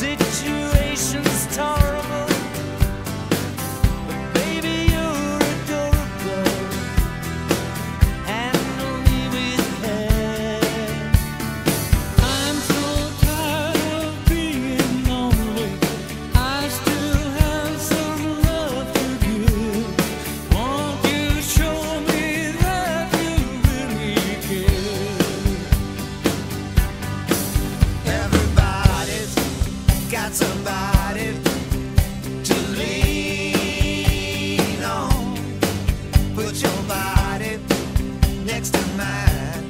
Did you? got somebody to lean on. Put your body next to mine.